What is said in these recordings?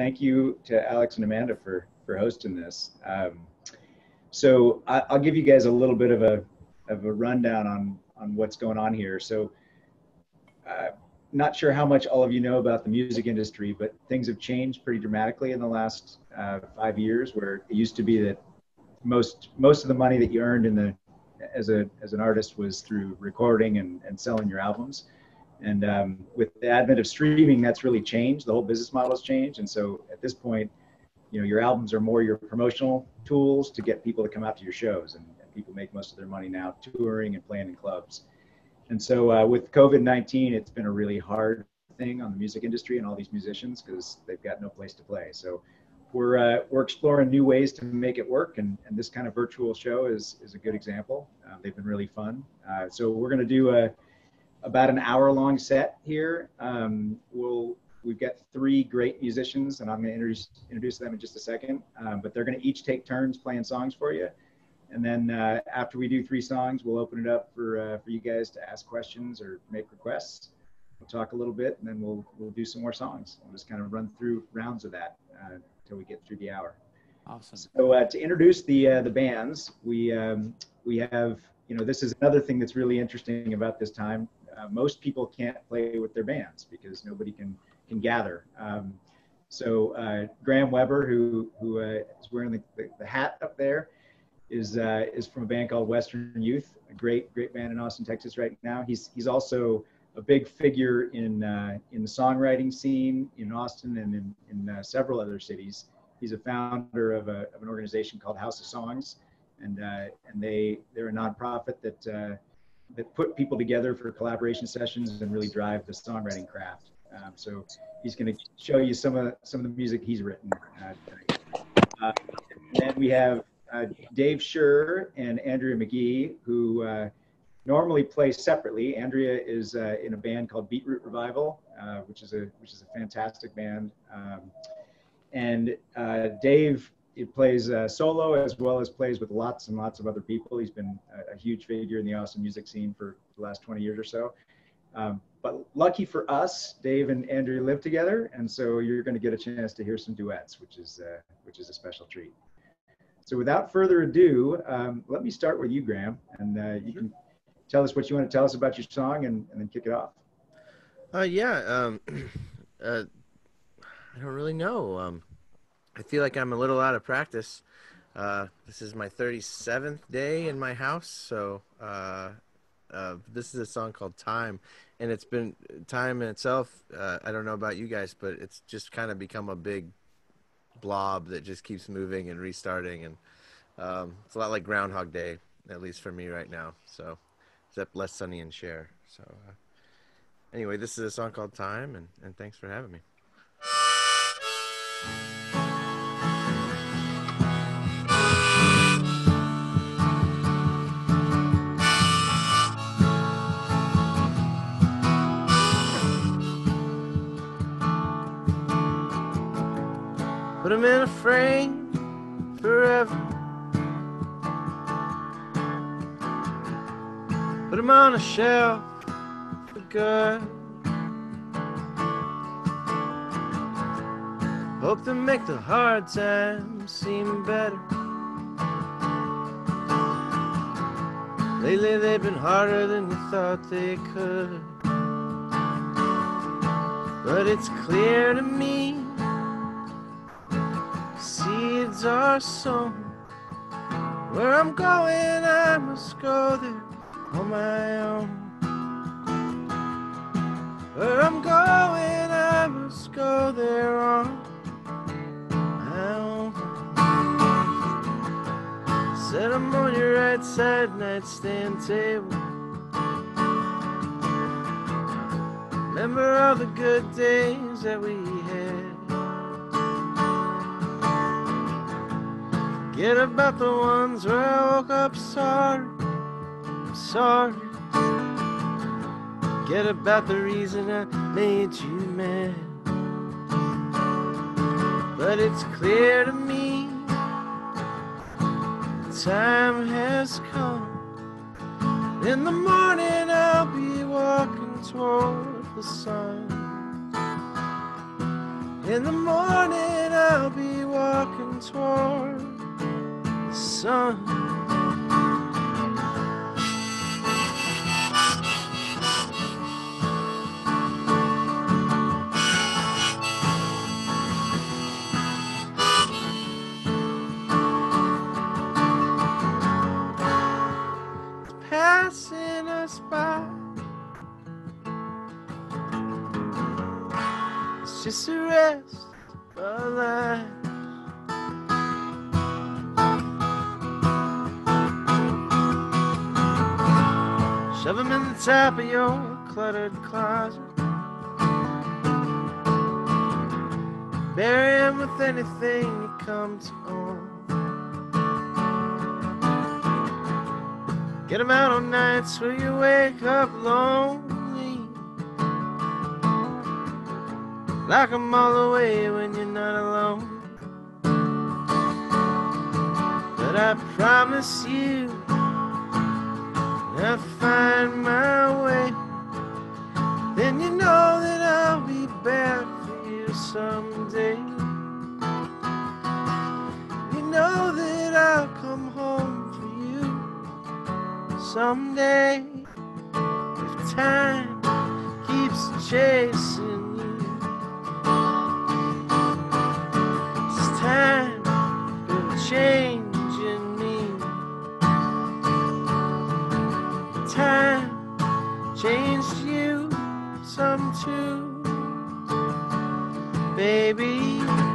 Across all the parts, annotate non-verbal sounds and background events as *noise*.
thank you to Alex and Amanda for for hosting this. Um, so I, will give you guys a little bit of a of a rundown on on what's going on here. So, uh, not sure how much all of you know about the music industry, but things have changed pretty dramatically in the last uh, five years. Where it used to be that most most of the money that you earned in the as a as an artist was through recording and, and selling your albums. And um, with the advent of streaming, that's really changed. The whole business model has changed. And so at this point, you know, your albums are more your promotional tools to get people to come out to your shows. And, and people make most of their money now touring and playing in clubs. And so uh, with COVID 19, it's been a really hard thing on the music industry and all these musicians because they've got no place to play. So we're uh, we're exploring new ways to make it work, and, and this kind of virtual show is is a good example. Uh, they've been really fun. Uh, so we're going to do a about an hour long set here. Um, we'll we've got three great musicians, and I'm going to introduce introduce them in just a second. Um, but they're going to each take turns playing songs for you, and then uh, after we do three songs, we'll open it up for uh, for you guys to ask questions or make requests. We'll talk a little bit, and then we'll we'll do some more songs. We'll just kind of run through rounds of that until we get through the hour. Awesome. So uh, to introduce the uh, the bands, we um, we have you know this is another thing that's really interesting about this time. Uh, most people can't play with their bands because nobody can can gather. Um, so uh, Graham Weber, who who uh, is wearing the, the, the, hat up there, is uh, is from a band called Western Youth, a great great band in Austin, Texas right now. He's he's also a big figure in uh, in the songwriting scene in Austin and in, in uh, several other cities. He's a founder of, a, of an organization called House of Songs, and and they they're a nonprofit that that put people together for collaboration sessions and really drive the songwriting craft. Um, so he's going to show you some of some of the music he's written. Uh, then we have uh, Dave Scher and Andrea Magee, who normally play separately. Andrea is uh, in a band called Beetroot Revival, uh, which is a which is a fantastic band. Um, and uh, Dave plays uh, solo as well as plays with lots and lots of other people. He's been a, a huge figure in the Austin music scene for the last 20 years or so. Um, but lucky for us, Dave and Andrea live together, and so you're going to get a chance to hear some duets, which is uh, which is a special treat. So without further ado, um, let me start with you, Graham, and uh, you can tell us what you want to tell us about your song and, and then kick it off. Uh, yeah. Um, *clears throat* uh, I don't really know. I feel like I'm a little out of practice. Uh, this is my 37th day in my house, so uh, uh, this is a song called "Time," and it's been time in itself. Uh, I don't know about you guys, but it's just kind of become a big blob that just keeps moving and restarting, and um, it's a lot like Groundhog Day, at least for me right now. So except less Sonny and Cher. So uh, anyway, this is a song called Time, and, and thanks for having me. Put him in a frame forever Put them on a shelf for good. Hope to make the hard times seem better. Lately they've been harder than you thought they could. But it's clear to me seeds are sown. Where I'm going, I must go there on my own. Where I'm going, I must go there on my own. Said I'm on your right side nightstand table. Remember all the good days that we Forget about the ones where I woke up sorry sorry. Forget about the reason I made you mad. But it's clear to me the time has come. In the morning I'll be walking toward the sun. In the morning, I'll be walking toward sun. passing us by. It's just a rest of life. Shove 'em in the top of your cluttered closet. Bury 'em with anything you come to own. Get 'em out on nights where you wake up lonely. Lock 'em all away when you're not alone. But I promise you, I'll find my way. Then you know that I'll be back for you someday. You know that I'll come home for you someday. If time keeps chasing you, it's time will change changed you some too, baby.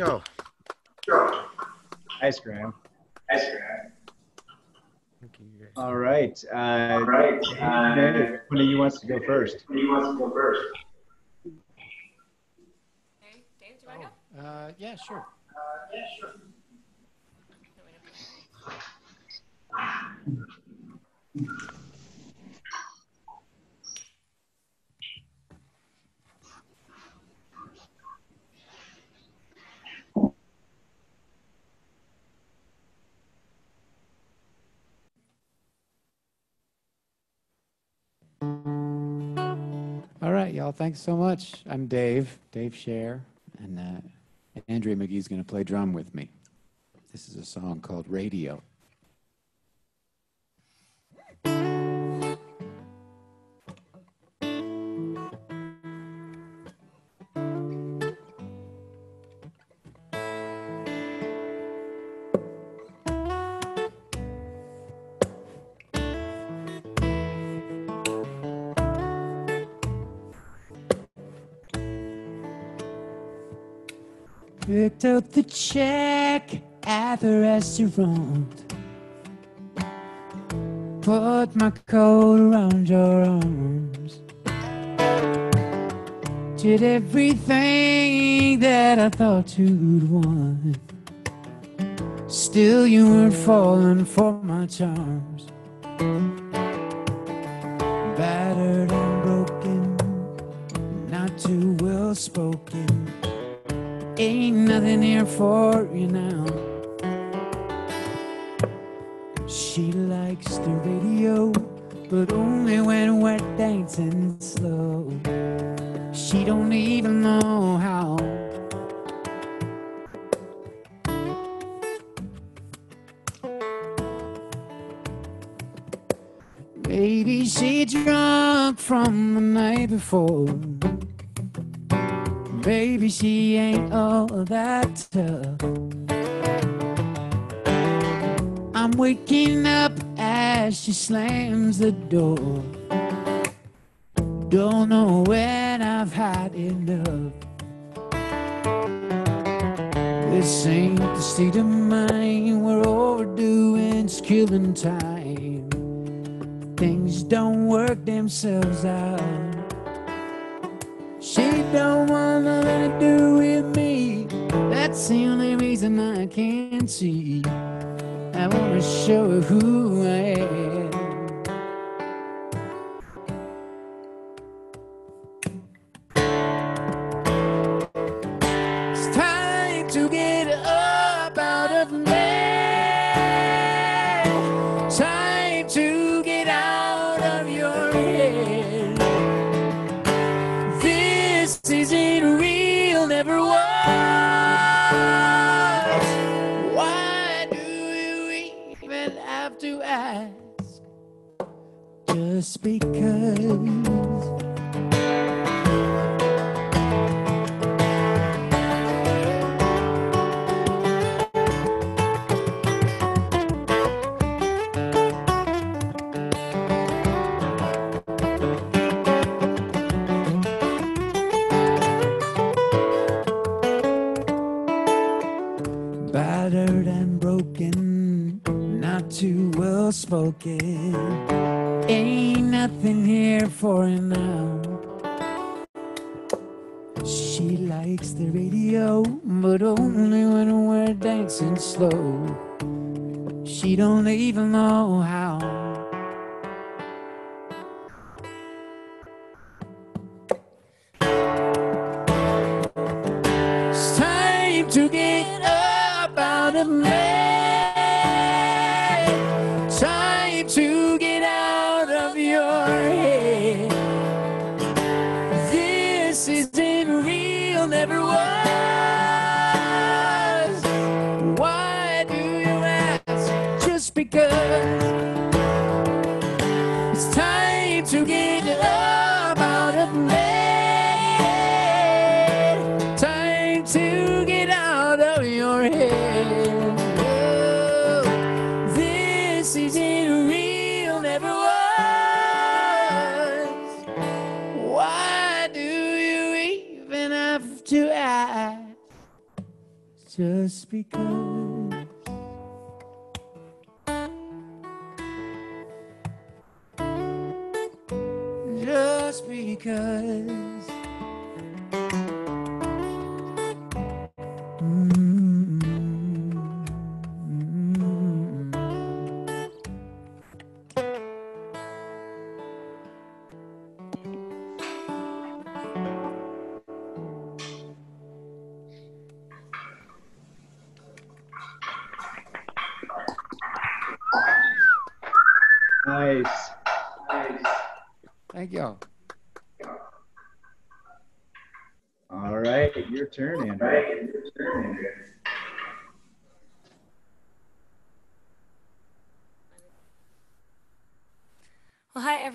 Thank you. Nice, Graham. Thank you. All right. Uh, All right. Uh, Dave, one of you wants to go first. Who wants to go first? Dave, Dave, do you want to go? Uh, yeah, sure. Uh, yeah, sure. All right, y'all. Thanks so much. I'm Dave, Dave Scher, and uh, Andrea Magee's going to play drum with me. This is a song called Radio. Picked up the check at the restaurant. Put my coat around your arms. Did everything that I thought you'd want. Still, you weren't falling for my charms. Battered and broken, not too well spoken. Ain't nothing here for you now. She likes the radio, but only when we're dancing slow. She don't even know how. Maybe she drunk from the night before. Baby, she ain't all that tough. I'm waking up as she slams the door. Don't know when I've had enough. This ain't the state of mind we're overdoing, it's killing time. Things don't work themselves out. She don't want nothing to do with me. That's the only reason I can't see. I wanna show her who I am. Spoken. Ain't nothing here for now. She likes the radio, but only when we're dancing slow. She don't even know how. Never was. Why do you ask? Just because. Just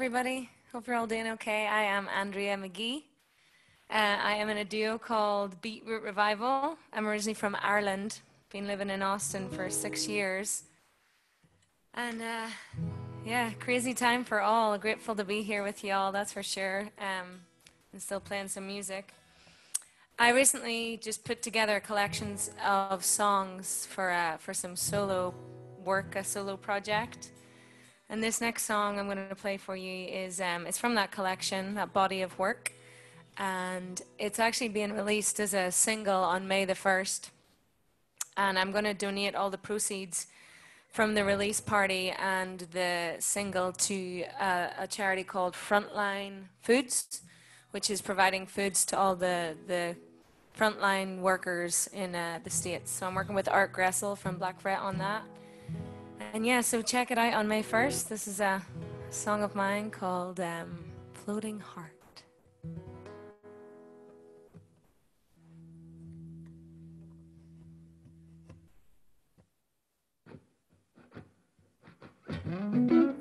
everybody. Hope you're all doing okay. I am Andrea Magee. Uh, I am in a duo called Beetroot Revival. I'm originally from Ireland. Been living in Austin for six years. And uh, yeah, crazy time for all. Grateful to be here with you all, that's for sure. Um, and still playing some music. I recently just put together collections of songs for uh, for some solo work, a solo project. And this next song I'm going to play for you is um, it's from that collection, that body of work, and it's actually being released as a single on May the first. And I'm going to donate all the proceeds from the release party and the single to uh, a charity called Frontline Foods, which is providing foods to all the the frontline workers in uh, the states. So I'm working with Art Gressel from Black Fret on that. And yeah, so check it out on May 1st. This is a song of mine called um, Floating Heart. Well,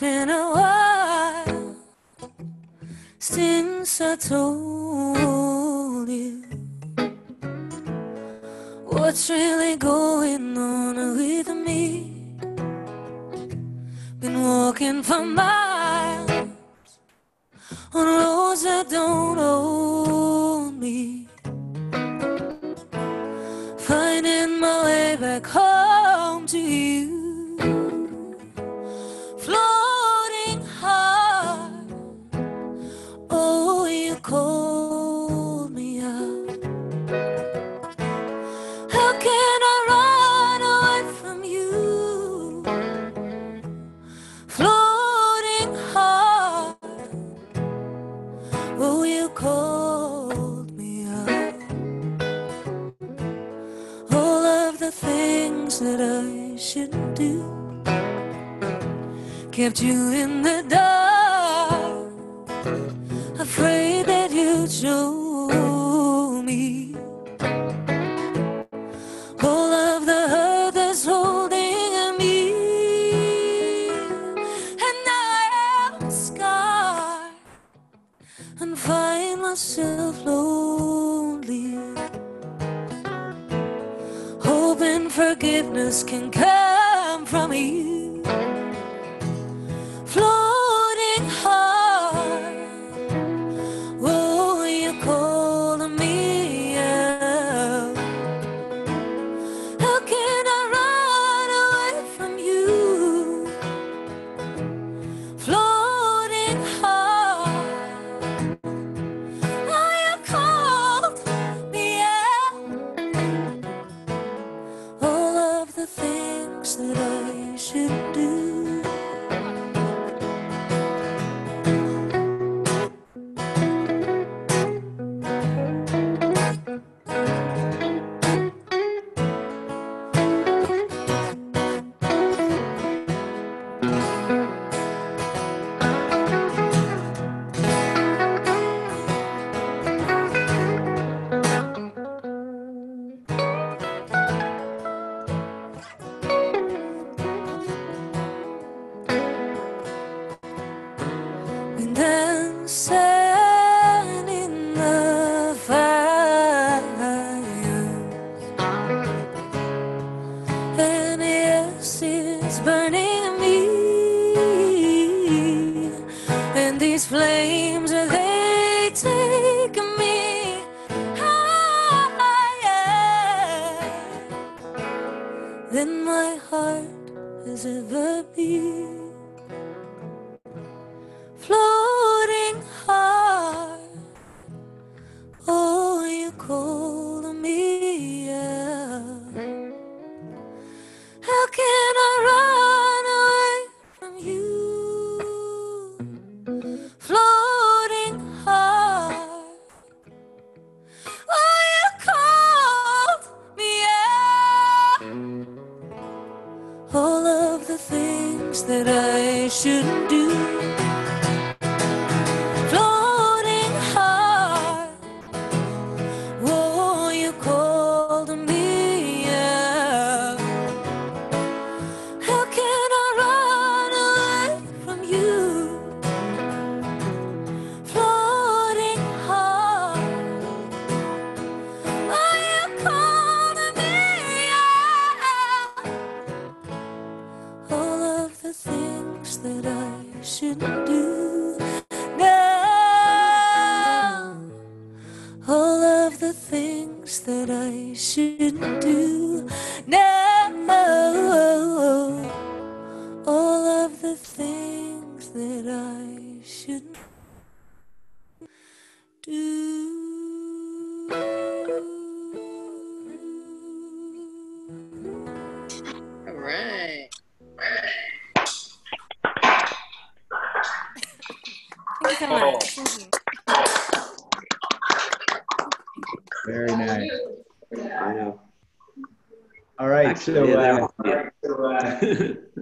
it's been a while since I told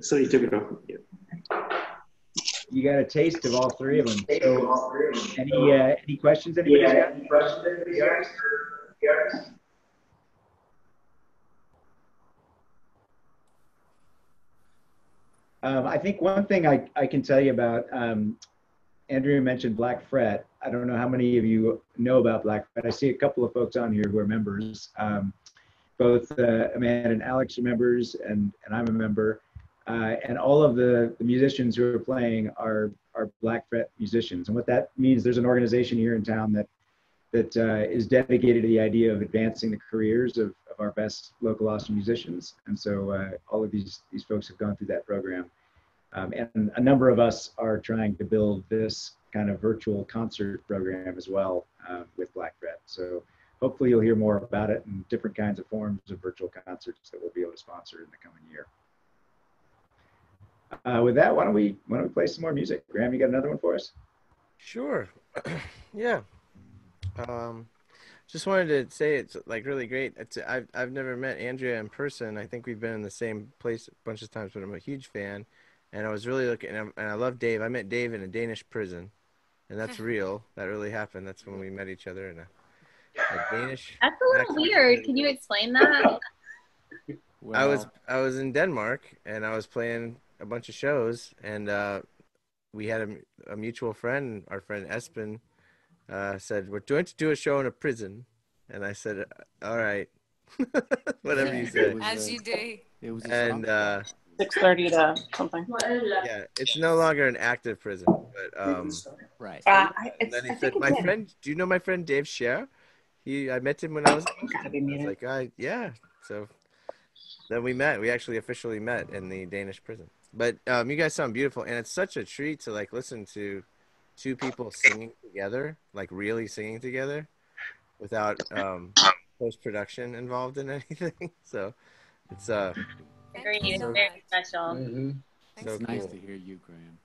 so he took it off. Yeah. You got a taste of all three of them. So, any uh, any questions? Anybody yeah. got? Any questions? Yes. Um, I think one thing I, I can tell you about, um, Andrew mentioned Black Fret. I don't know how many of you know about Black Fret. I see a couple of folks on here who are members. Um, both uh, Amanda and Alex are members, and, and I'm a member. Uh, and all of the, the musicians who are playing are, are Black Fret musicians. And what that means, there's an organization here in town that, that uh, is dedicated to the idea of advancing the careers of, of our best local Austin musicians. And so uh, all of these, these folks have gone through that program. Um, and a number of us are trying to build this kind of virtual concert program as well uh, with Black Fret. So hopefully you'll hear more about it and different kinds of forms of virtual concerts that we'll be able to sponsor in the coming year. Uh, with that, why don't we why don't we play some more music? Graham, you got another one for us? Sure. *clears throat* yeah. Um, just wanted to say it's like really great. It's, I've I've never met Andrea in person. I think we've been in the same place a bunch of times, but I'm a huge fan. And I was really looking, and, and I love Dave. I met Dave in a Danish prison, and that's *laughs* real. That really happened. That's when we met each other in a, a Danish. That's a little accent. weird. Can you explain that? *laughs* I was I was in Denmark and I was playing a bunch of shows and uh, we had a, a mutual friend, our friend Espen, uh, said we're going to do a show in a prison, and I said, all right, *laughs* whatever you It say. As you do. It was And uh, Six thirty to something. yeah, it's no longer an active prison, but um, right. Uh, and then he said, my it's friend, do you know my friend Dave Scher? He I met him when I was. I was like, I yeah. So then we met. We actually officially met in the Danish prison. But um, you guys sound beautiful, and it's such a treat to like listen to two people singing together, like really singing together, without um, post production involved in *laughs* anything. So it's uh Thank Agreed. It's so very much. special. so It's nice to hear you, Graham.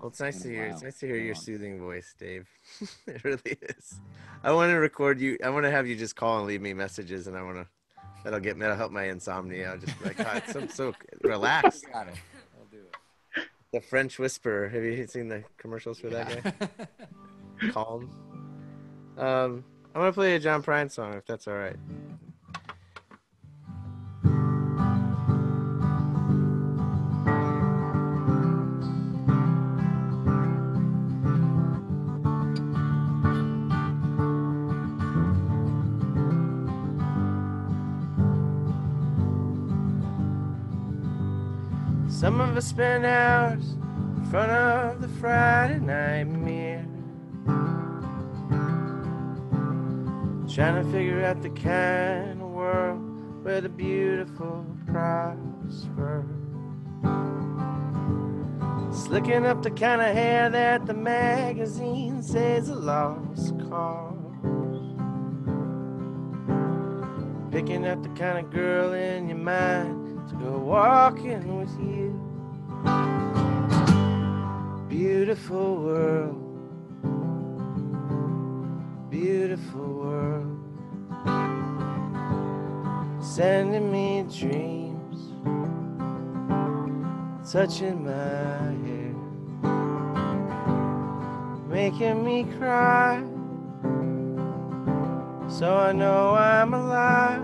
Well, it's nice to hear. It's nice to hear your soothing voice, Dave. *laughs* it really is. I want to record you. I want to have you just call and leave me messages, and I want to. That'll get. Me. That'll help my insomnia. I'll just be like, God, so so *laughs* *laughs* relax. Got it. I'll do it. The French Whisperer. Have you seen the commercials for that guy? *laughs* Calm. Um, I'm gonna play a John Prine song if that's all right. Some of us spend hours in front of the Friday night mirror. Trying to figure out the kind of world where the beautiful prosper. Slicking up the kind of hair that the magazine says a lost cause. Picking up the kind of girl in your mind to go walking with you. Beautiful world beautiful world, sending me dreams, touching my hair, making me cry. So I know I'm alive.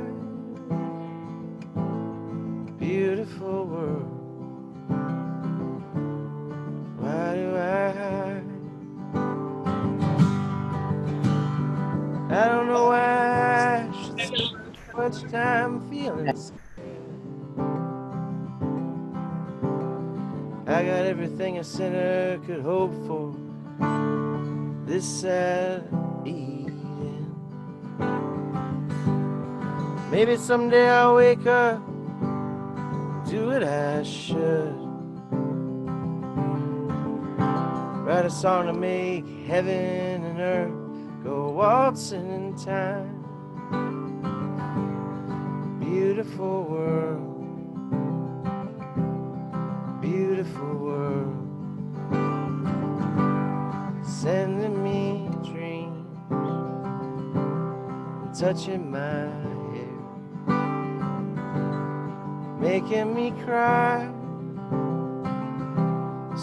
Beautiful world. Much time feeling. I got everything a sinner could hope for. This sad Eden. Maybe someday I'll wake up, do what I should. Write a song to make heaven and earth go waltzing in time. Beautiful world, beautiful world, sending me dreams, touching my hair, making me cry.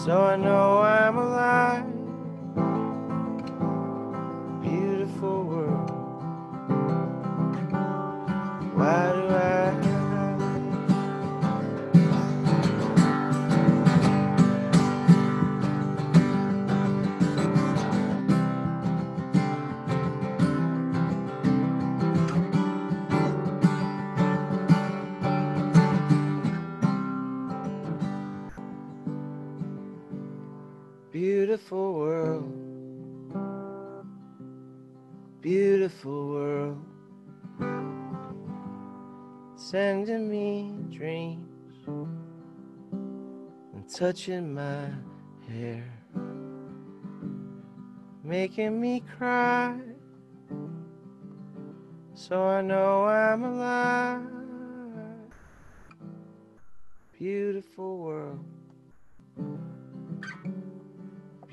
So I know I'm alive beautiful world. Why Beautiful world. Beautiful world. Sending me dreams and touching my hair. Making me cry. So I know I'm alive. Beautiful world.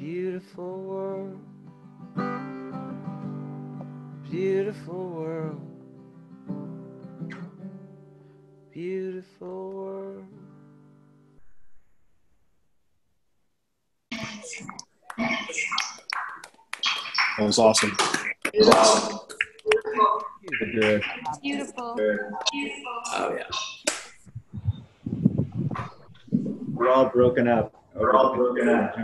Beautiful world. Beautiful world. Beautiful world. That was awesome. Good. Beautiful. Oh yeah. We're all broken up. We're all broken up.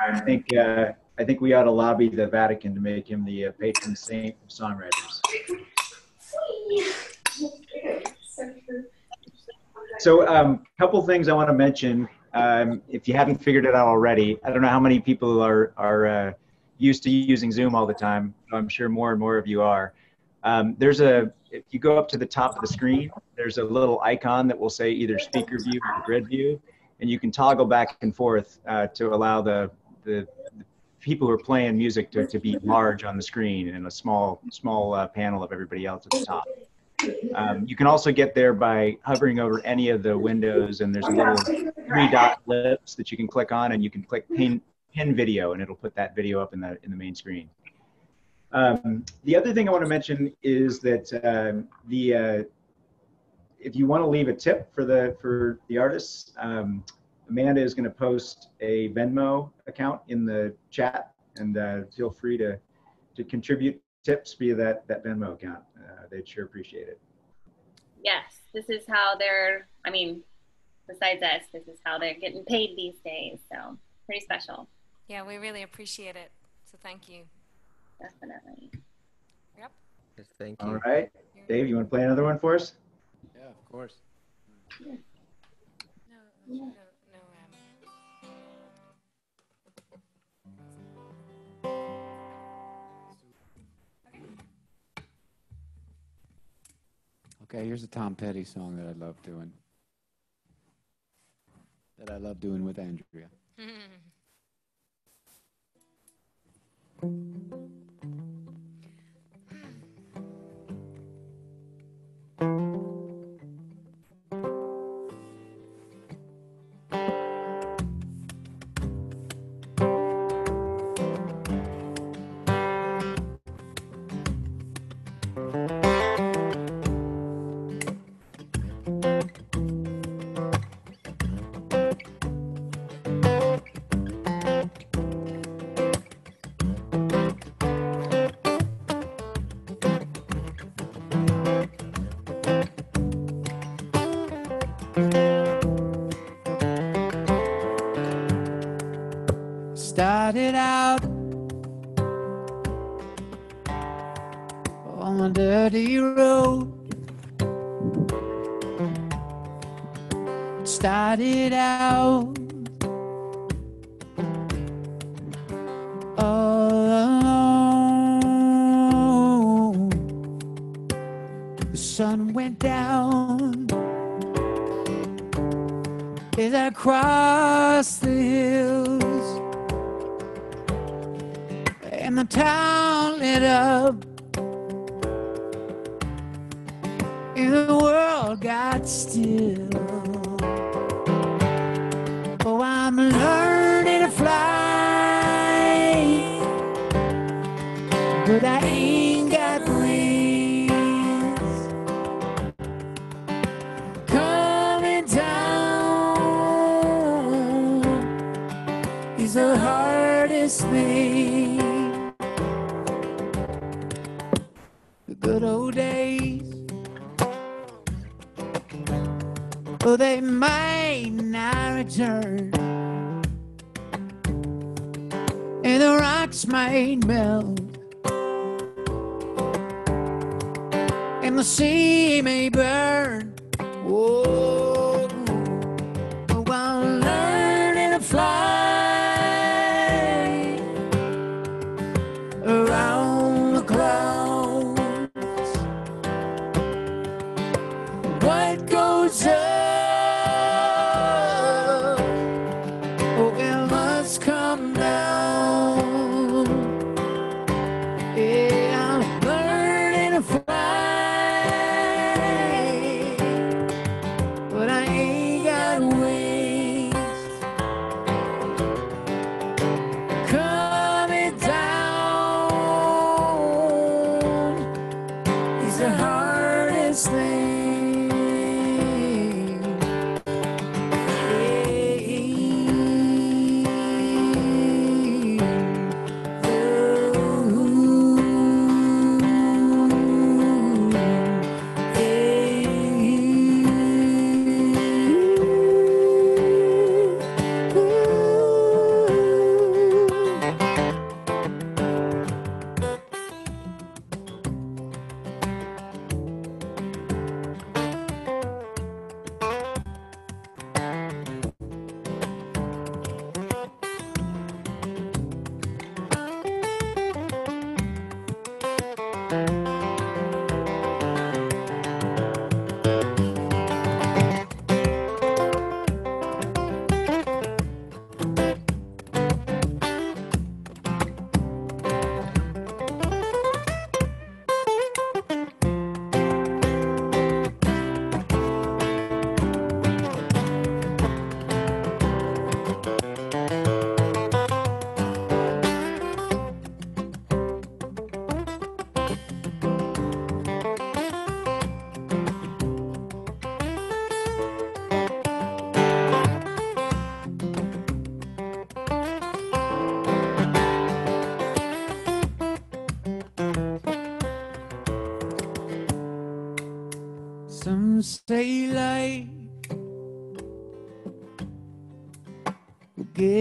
I think uh, I think we ought to lobby the Vatican to make him the uh, patron saint of songwriters. So, a um, couple things I want to mention. Um, if you haven't figured it out already, I don't know how many people are are uh, used to using Zoom all the time. I'm sure more and more of you are. Um, there's a if you go up to the top of the screen, there's a little icon that will say either speaker view or grid view, and you can toggle back and forth uh, to allow the, the the people who are playing music to, to be large on the screen and a small small uh, panel of everybody else at the top. Um, you can also get there by hovering over any of the windows, and there's a little three dot lips that you can click on, and you can click pin pin video, and it'll put that video up in the in the main screen. Um, the other thing I want to mention is that um, the uh, if you want to leave a tip for the for the artists, um, Amanda is going to post a Venmo account in the chat, and uh, feel free to to contribute tips via that that Venmo account. Uh, they'd sure appreciate it. Yes, this is how they're. I mean, besides us, this is how they're getting paid these days. So pretty special. Yeah, we really appreciate it. So thank you. Definitely. Yep. Yes, Thank you. All right, Dave, you want to play another one for us? Yeah, of course. No, no, no. Okay, here's a Tom Petty song that I love doing. That I love doing with Andrea. *laughs*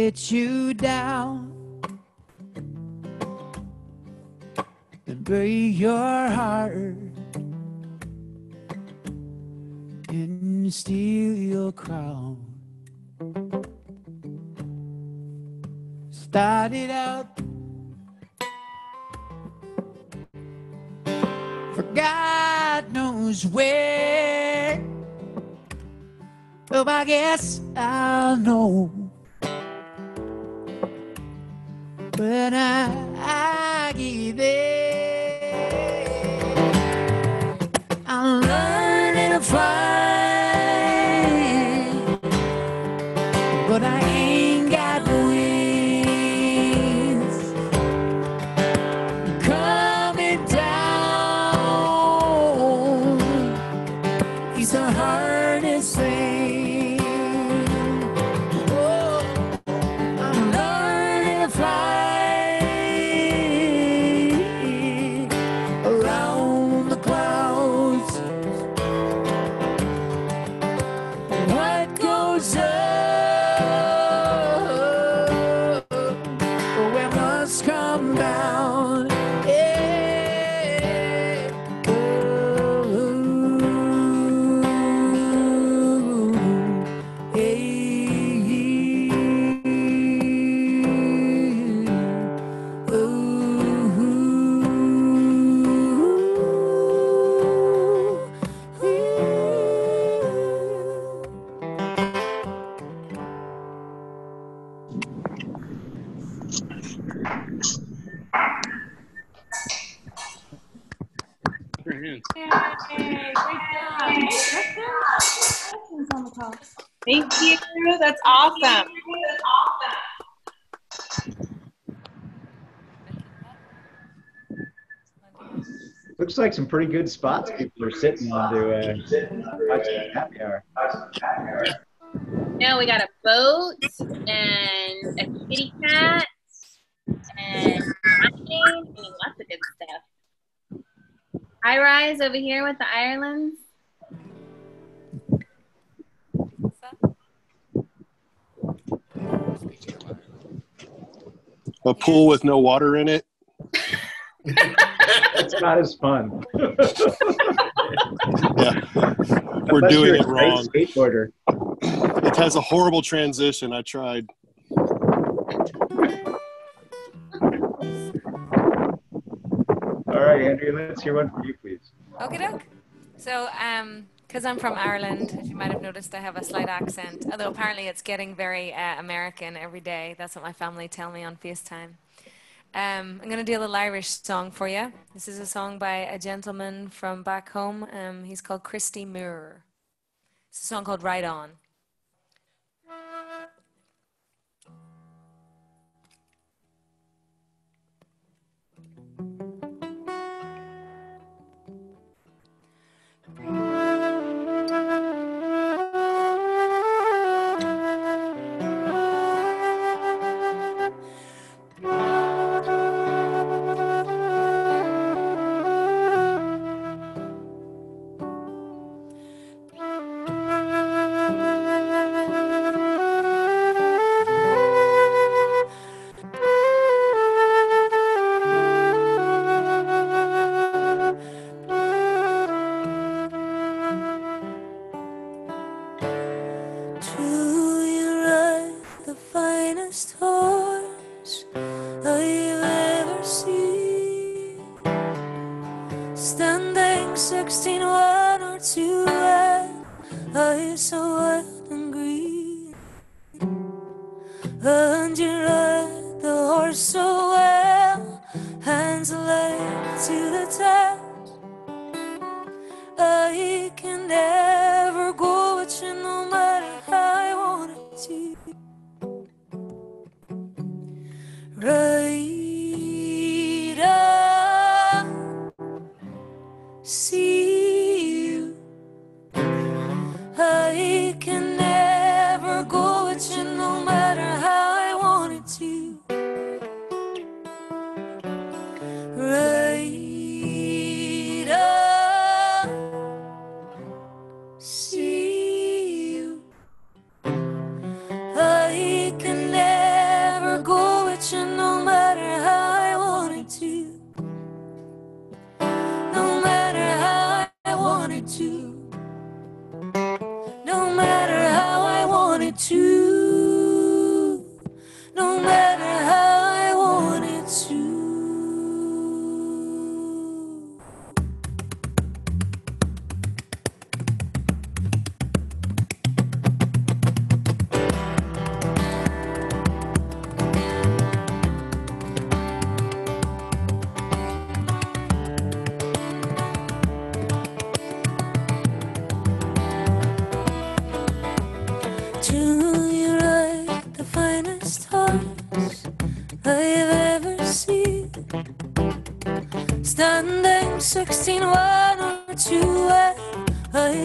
get you down and break your heart and steal your crown. Started out for God knows where. Oh, I guess I'll know. When I, I get there, like some pretty good spots people are sitting on to uh, watch the happy hour. No, we got a boat and a kitty cat and wine and lots of good stuff. High rise over here with the Irelands. A pool with no water in it not as fun. *laughs* yeah. We're doing it wrong. Skateboarder. It has a horrible transition. I tried. All right, Andrea, let's hear one from you, please. Okay, doke. So, um, because I'm from Ireland, as you might have noticed, I have a slight accent. Although apparently it's getting very uh, American every day. That's what my family tell me on FaceTime. Um, I'm going to do a little Irish song for you. This is a song by a gentleman from back home. Um, he's called Christy Moore. It's a song called Ride On.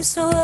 so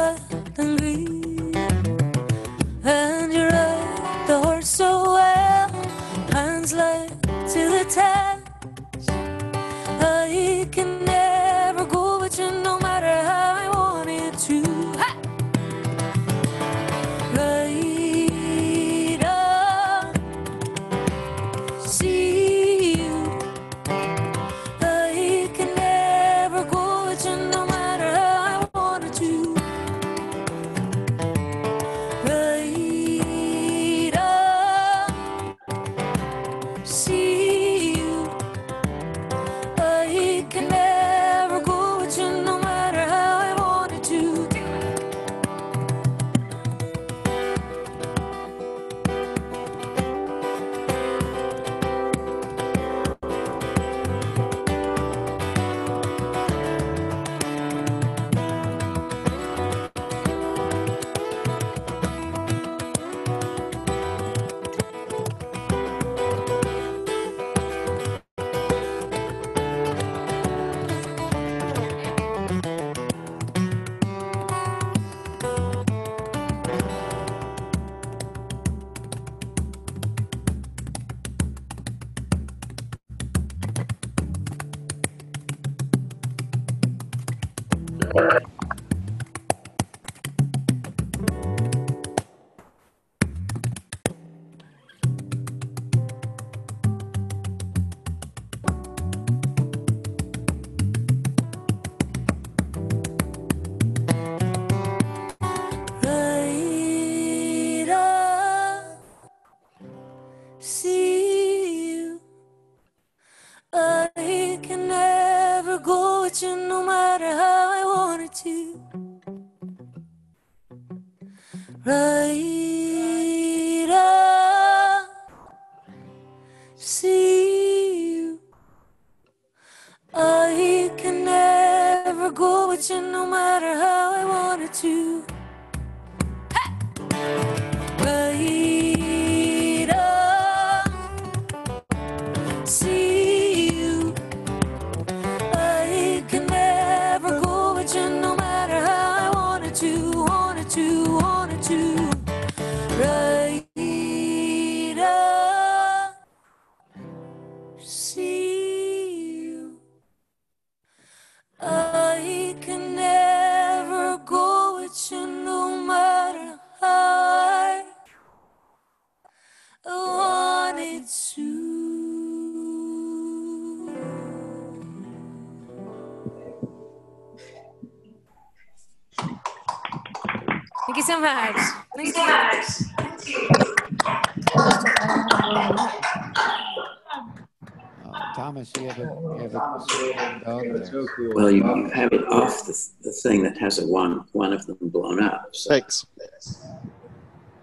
Thing that has a one, one of them blown up. So Thanks.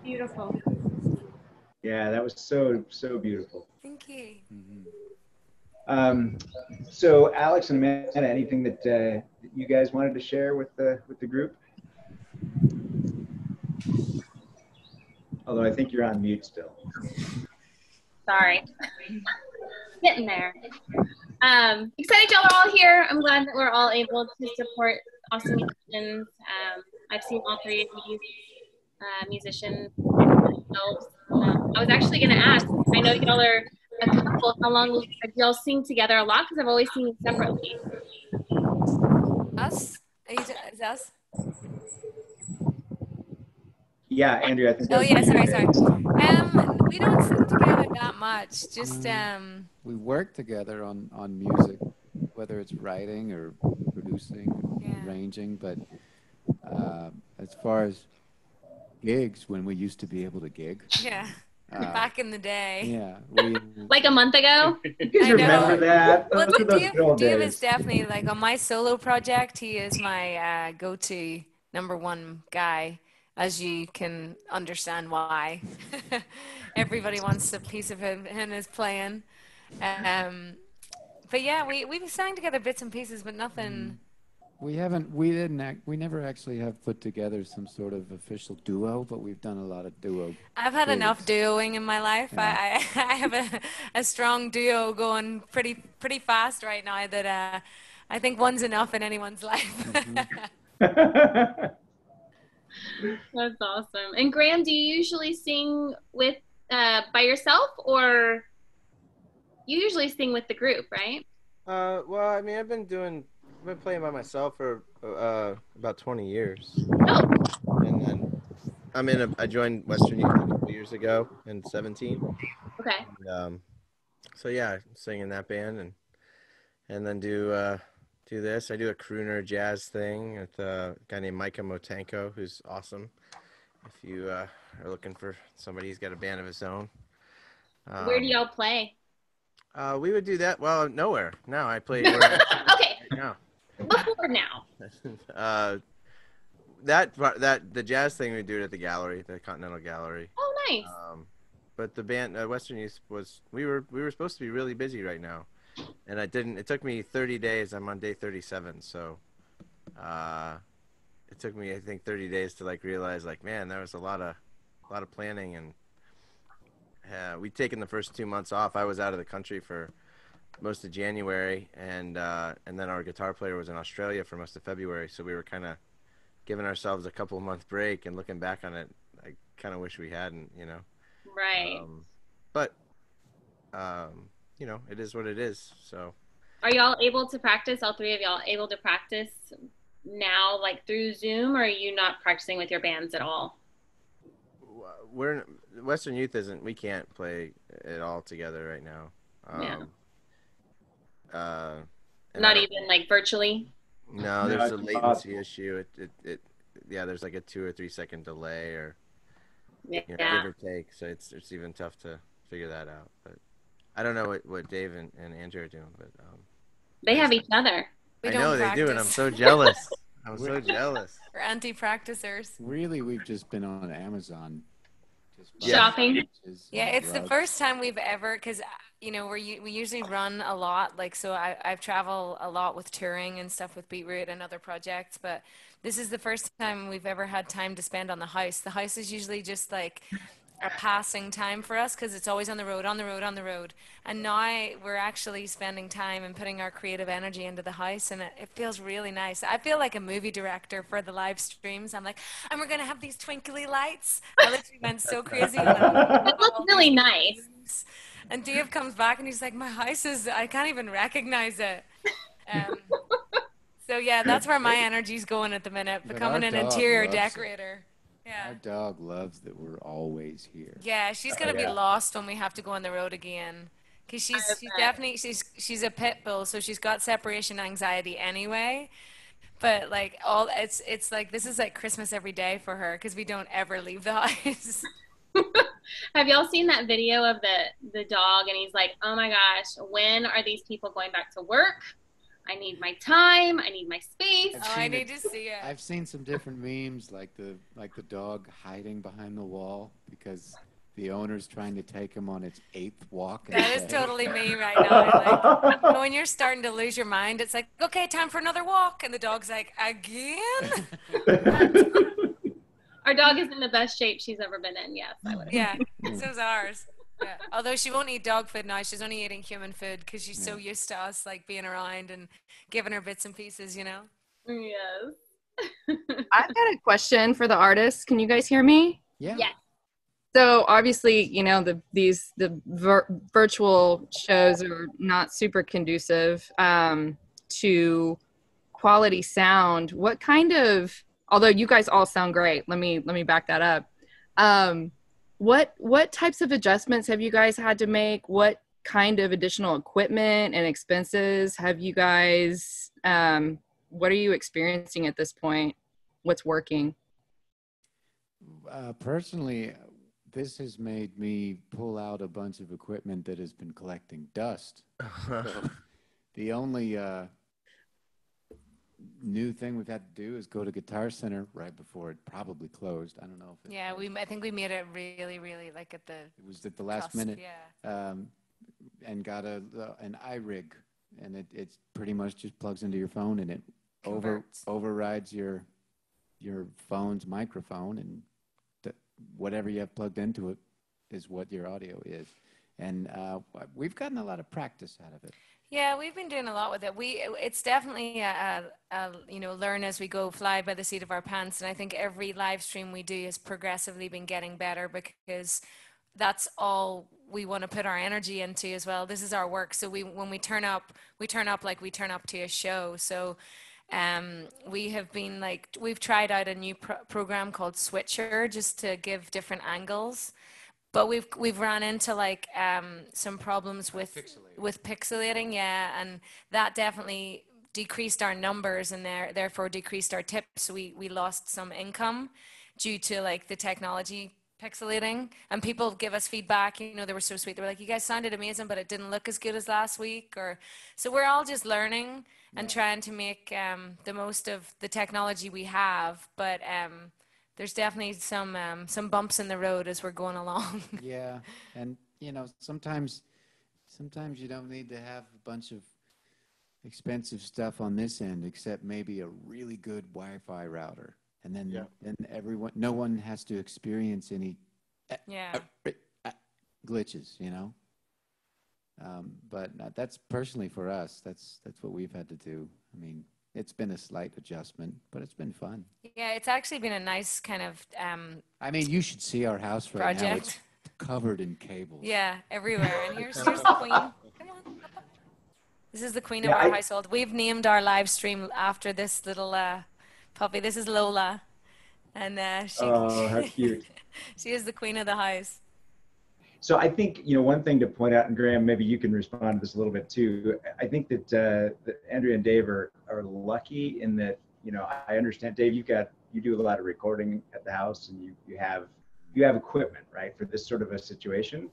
Beautiful. Yeah, that was so so beautiful. Thank you. Mhm. Um, so Alex and Amanda, anything that uh, you guys wanted to share with the with the group? Although I think you're on mute still. Sorry. *laughs* Getting there. Um, excited y'all are all here. I'm glad that we're all able to support awesome musicians. Um, I've seen all three of these uh, musicians. themselves. Um, I was actually going to ask. I know y'all are a couple. How long do y'all sing together a lot? Because I've always seen you separately. Us? Are you, is us? Yeah, Andrea, I think. Oh yeah, sorry, sorry. Um, we don't sing together that much. Just um, We work together on, on music, whether it's writing or producing, Yeah. arranging, but uh, as far as gigs, when we used to be able to gig, yeah. uh, Back in the day. yeah, we, *laughs* Like a month ago. *laughs* You guys I know. remember that? Well, Those are Dave, Dave is definitely like on my solo project. He is my uh, go-to number one guy, as you can understand why. *laughs* Everybody wants a piece of him, him is playing. Um, but yeah, we we sang together bits and pieces, but nothing. We haven't, we didn't, act, we never actually have put together some sort of official duo, but we've done a lot of duo. I've had enough duoing in my life. I, I I have a, a strong duo going pretty pretty fast right now. That uh, I think one's enough in anyone's life. *laughs* *laughs* That's awesome. And Graham, do you usually sing with uh, by yourself or you usually sing with the group, right? Uh, well, I mean, I've been doing, I've been playing by myself for uh, about 20 years. Oh, And then I'm in a, I joined Western Youth a couple years ago in 17. okay. And, um, so yeah, sing in that band and, and then do, uh, do this. I do a crooner jazz thing with a guy named Micah Motanko, who's awesome. If you uh, are looking for somebody, he's got a band of his own. Um, Where do y'all play? Uh, we would do that. Well, nowhere. No, I play where I'm at okay, right now. Before now. *laughs* uh, that that the jazz thing we do it at the gallery, the Continental Gallery. Oh, nice. Um, but the band uh, Western Youth was we were we were supposed to be really busy right now, and I didn't. It took me 30 days. I'm on day 37, so uh, it took me I think 30 days to like realize like man, there was a lot of a lot of planning and uh, we'd taken the first two months off. I was out of the country for most of January, and uh, and then our guitar player was in Australia for most of February. So we were kind of giving ourselves a couple month break. And looking back on it, I kind of wish we hadn't, you know. Right. Um, but um, you know, it is what it is. So Are y'all able to practice? All three of y'all able to practice now, like through Zoom, or are you not practicing with your bands at all? we're Western Youth isn't. We can't play it all together right now. Um, Yeah. Uh, Not I- even like virtually. No, No, there's a latency impossible. issue. It, it, it, yeah, there's like a two or three second delay, or Yeah. you know, give or take. So it's it's even tough to figure that out. But I don't know what, what Dave and, and Andrew are doing, but um, They have each other. We I don't know they do, and I'm so jealous. I'm *laughs* so jealous. We're anti-practicers. Really, we've just been on Amazon. Just Shopping. Yeah, and it's the first time we've ever, because you know we're we usually run a lot, like so I I've traveled a lot with touring and stuff with Beetroot and other projects, but this is the first time we've ever had time to spend on the house. The house is usually just like a passing time for us because it's always on the road, on the road, on the road. And now we're actually spending time and putting our creative energy into the house, and it, it feels really nice. I feel like a movie director for the live streams. I'm like, and we're gonna have these twinkly lights. I literally went so crazy. It looks *laughs* really nice. *laughs* and Dave comes back and he's like, "My house is I can't even recognize it." Um, *laughs* so yeah, that's where my energy's going at the minute, becoming an interior loves it. decorator. Yeah, Our dog loves that we're always here. yeah, she's gonna be yeah. lost when we have to go on the road again. Cause she's she's definitely she's she's a pit bull, so she's got separation anxiety anyway. But like all it's it's like this is like Christmas every day for her because we don't ever leave the *laughs* house. *laughs* Have y'all seen that video of the the dog and he's like, "Oh my gosh, when are these people going back to work? I need my time. I need my space." I've oh, I need it. to see it. I've seen some different memes, like the like the dog hiding behind the wall because the owner's trying to take him on its eighth walk. That is day. totally me right now. Like, *laughs* when you're starting to lose your mind, it's like, okay, time for another walk, and the dog's like, again? *laughs* Our dog is in the best shape she's ever been in. Yes, I would. Yeah, so's ours. Yeah. Although she won't eat dog food now, she's only eating human food because she's so used to us like being around and giving her bits and pieces, you know. Yes. I've got a question for the artists. Can you guys hear me? Yeah. Yes. So obviously, you know, the these the vir- virtual shows are not super conducive um, to quality sound. What kind of although you guys all sound great, let me let me back that up. Um, what what types of adjustments have you guys had to make? What kind of additional equipment and expenses have you guys um, what are you experiencing at this point? What's working? Uh, personally, this has made me pull out a bunch of equipment that has been collecting dust. *laughs* So the only uh, new thing we've had to do is go to Guitar Center right before it probably closed. I don't know if it, Yeah, we I think we made it really, really like at the it was at the last cusp, minute. Yeah. um, and got a uh, an iRig, and it it's pretty much just plugs into your phone and it over overrides your your phone's microphone and th- whatever you have plugged into it is what your audio is. And uh, we've gotten a lot of practice out of it. Yeah, we've been doing a lot with it. We it's definitely a, a, you know learn as we go, fly by the seat of our pants. And I think every live stream we do has progressively been getting better because that's all we want to put our energy into as well. This is our work, so we when we turn up, we turn up like we turn up to a show. So um, we have been like we've tried out a new pro- program called Switcher just to give different angles but we've we've ran into like um, some problems with with pixelating, yeah, and that definitely decreased our numbers and there, therefore decreased our tips. We we lost some income due to like the technology pixelating. And people give us feedback. You know, they were so sweet. They were like, "You guys sounded amazing, but it didn't look as good as last week." Or so we're all just learning and trying to make um, the most of the technology we have, but. Um, there's definitely some um, some bumps in the road as we're going along. *laughs* Yeah, and you know sometimes sometimes you don't need to have a bunch of expensive stuff on this end, except maybe a really good Wi-Fi router, and then Yeah. then everyone, no one has to experience any yeah. uh, glitches, you know. Um, but uh, that's personally for us. That's that's what we've had to do. I mean, it's been a slight adjustment, but it's been fun. Yeah, it's actually been a nice kind of um, I mean, you should see our house right now. It's covered in cables. Yeah, everywhere. And here's, here's the queen. Come on. This is the queen of Yeah, our I- household. We've named our live stream after this little uh, puppy. This is Lola, and uh, she Oh, how cute. *laughs* she is the queen of the house. So I think you know one thing to point out, and Graham, maybe you can respond to this a little bit too. I think that, uh, that Andrea and Dave are, are lucky in that you know I understand Dave, you've got you do a lot of recording at the house, and you you have you have equipment right for this sort of a situation.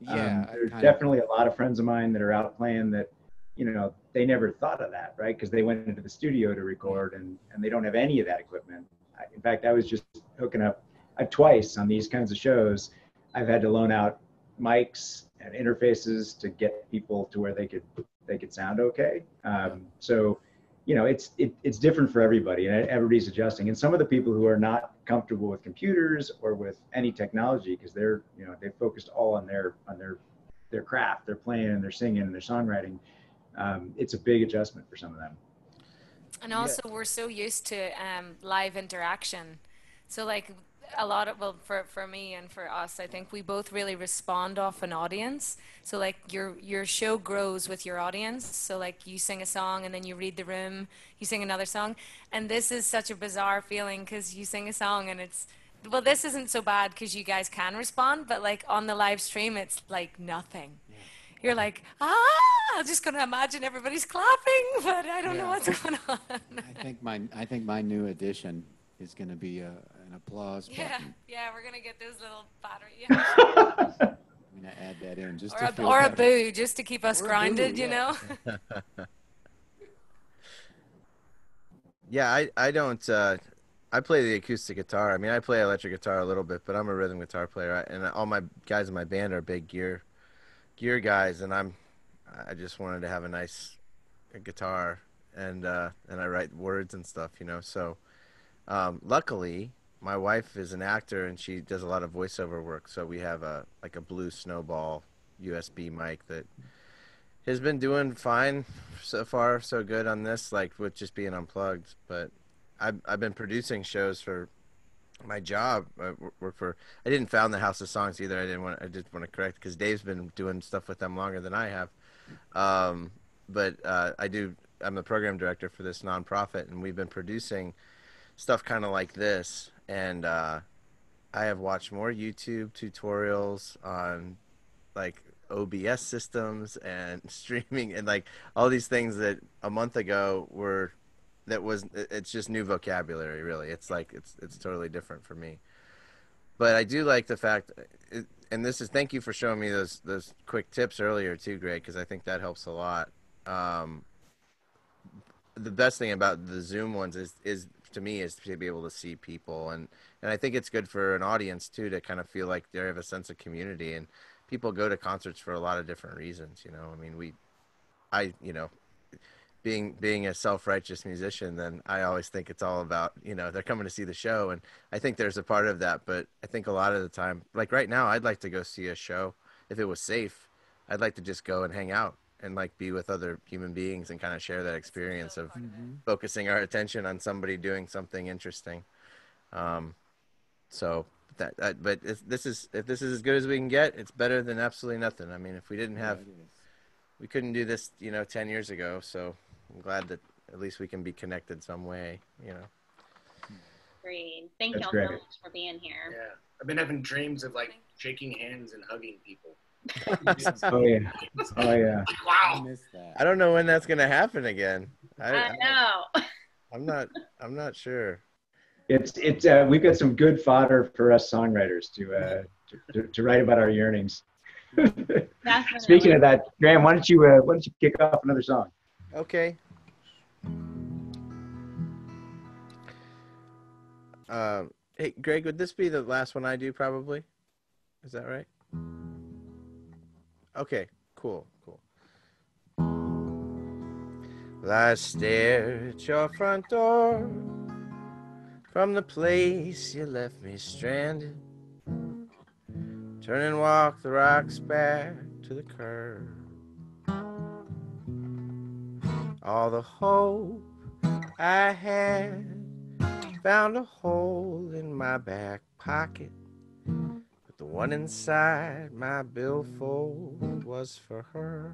Yeah, Um, there's kind of- definitely a lot of friends of mine that are out playing that you know, they never thought of that, right? Because they went into the studio to record and, and they don't have any of that equipment. I, in fact, I was just hooking up I, twice on these kinds of shows. I've had to loan out mics and interfaces to get people to where they could they could sound okay. Um, so, you know, it's it, it's different for everybody, and everybody's adjusting. And some of the people who are not comfortable with computers or with any technology, because they're you know they focused all on their on their their craft, they're playing and they're singing and they're songwriting um, it's a big adjustment for some of them. And also, yeah. we're so used to um, live interaction. So, like a lot of well, for for me and for us, I think we both really respond off an audience. So, like your your show grows with your audience. So, like you sing a song and then you read the room, you sing another song, and this is such a bizarre feeling because you sing a song and it's well, this isn't so bad because you guys can respond, but like on the live stream, it's like nothing you're like, ah, I'm just going to imagine everybody's clapping, but I don't yeah. know what's *laughs* going on. I think my I think my new addition is going to be a, an applause yeah, button. *laughs* Yeah, we're going to get those little battery. I'm going to add that in just or to a, or a boo, just to keep us or grounded, boo, yeah. you know. *laughs* *laughs* yeah, I I don't. Uh, I play the acoustic guitar. I mean, I play electric guitar a little bit, but I'm a rhythm guitar player, and all my guys in my band are big gear gear guys, and I'm I just wanted to have a nice guitar and uh, and I write words and stuff, you know. So um, luckily, my wife is an actor and she does a lot of voiceover work. So we have a like a blue snowball USB mic that has been doing fine so far, so good on this, like with just being unplugged. But I've I've been producing shows for my job I work for I didn't found the House of Songs either. I didn't want I just want to correct because Dave's been doing stuff with them longer than I have. Um, but uh, I do I'm the program director for this nonprofit and we've been producing stuff kind of like this and uh, I have watched more YouTube tutorials on like OBS systems and *laughs* streaming and like all these things that a month ago were that was it's just new vocabulary really. It's like it's it's totally different for me. But i do like the fact and this is thank you for showing me those those quick tips earlier too greg because i think that helps a lot. Um, the best thing about the zoom ones is is to me is to be able to see people. And and i think it's good for an audience too to kind of feel like they have a sense of community. And people go to concerts for a lot of different reasons you know? I mean we i you know being being a self-righteous musician then i always think it's all about you know they're coming to see the show. And i think there's a part of that but i think a lot of the time like right now i'd like to go see a show. If it was safe i'd like to just go and hang out and like be with other human beings and kind of share that experience of mm-hmm. focusing our attention on somebody doing something interesting um so that, that but this is if this is as good as we can get it's better than absolutely nothing i mean if we didn't have we couldn't do this you know 10 years ago so I'm glad that at least we can be connected some way, you know. Great. Thank you all so much for being here. Yeah. I've been having dreams of like shaking hands and hugging people. *laughs* oh yeah. Oh yeah. *laughs* wow. I, I don't know when that's gonna happen again. I, I know. *laughs* I'm not. I'm not sure. It's it's. Uh, we've got some good fodder for us songwriters to uh, to, to, to write about our yearnings. Speaking of that, Graham, why don't you uh, why don't you kick off another song? Okay. Um, hey, Greg, would this be the last one I do? Probably. Is that right? Okay. Cool. Cool. I stare at your front door from the place you left me stranded. Turn and walk the rocks back to the curb. All the hope I had found a hole in my back pocket. The one inside my billfold was for her.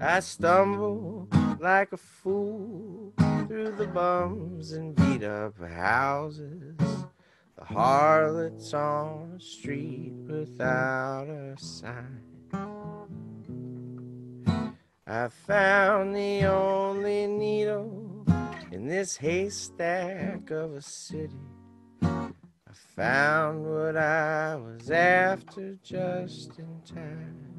I stumble like a fool through the bums and beat up houses. The harlots on the street without a sign. I found the only needle in this haystack of a city found what I was after just in time.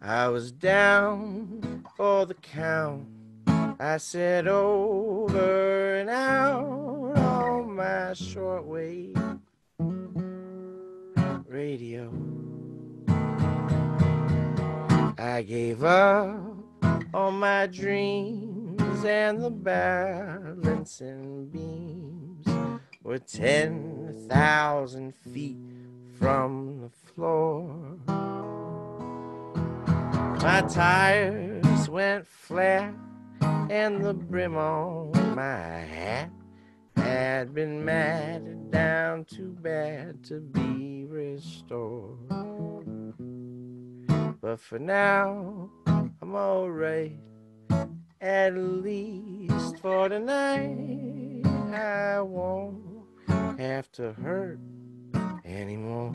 I was down for the count. I said over and out my shortwave radio. I gave up on my dreams and the balancing beams were 10,000 feet from the floor. My tires went flat and the brim on my hat had been matted down too bad to be restored. But for now, I'm alright, at least for tonight. I won't have to hurt anymore.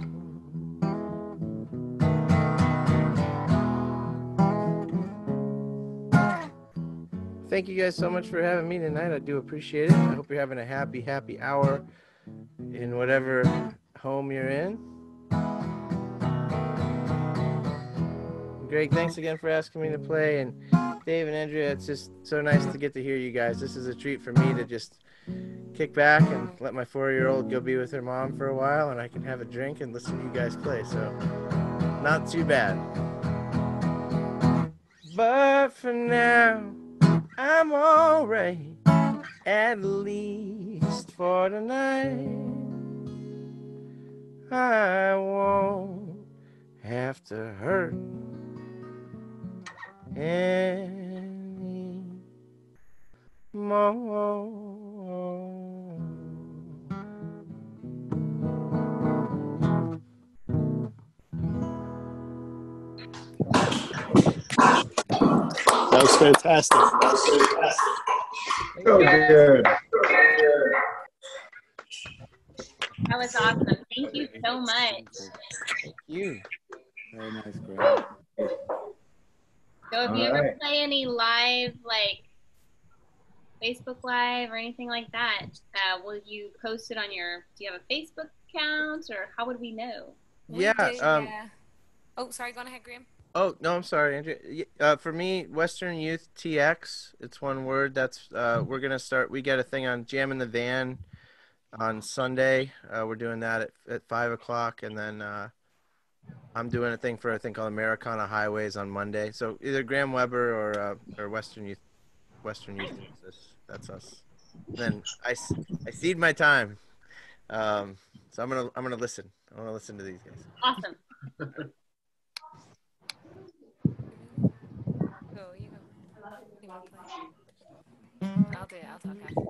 Thank you guys so much for having me tonight. I do appreciate it. I hope you're having a happy, happy hour in whatever home you're in. Greg, thanks again for asking me to play. And Dave and Andrea, it's just so nice to get to hear you guys. This is a treat for me to just kick back and let my four year old go be with her mom for a while, and I can have a drink and listen to you guys play. So, not too bad. But for now, I'm alright, at least for tonight. I won't have to hurt any more. That was fantastic. So good. That was awesome. Thank you so much. Thank you. Very nice, Greg. So if you All ever right. play any live, like Facebook Live or anything like that, uh, will you post it on your? Do you have a Facebook account, or how would we know? We Yeah, do, um, yeah. Oh, sorry. Go on ahead, Graham. Oh no, I'm sorry, Andrea. Uh, for me, Western Youth TX. It's one word. That's uh, we're gonna start. We got a thing on Jam in the Van on Sunday. Uh, we're doing that at, at five o'clock, and then uh, I'm doing a thing for a thing called Americana Highways on Monday. So either Graham Weber or uh, or Western Youth, Western Youth. That's, that's us. Then I I cede my time. Um, so I'm gonna I'm gonna listen. I'm gonna listen to these guys. Awesome. *laughs* Go, you go. You wanna play? I'll do. I'll talk after.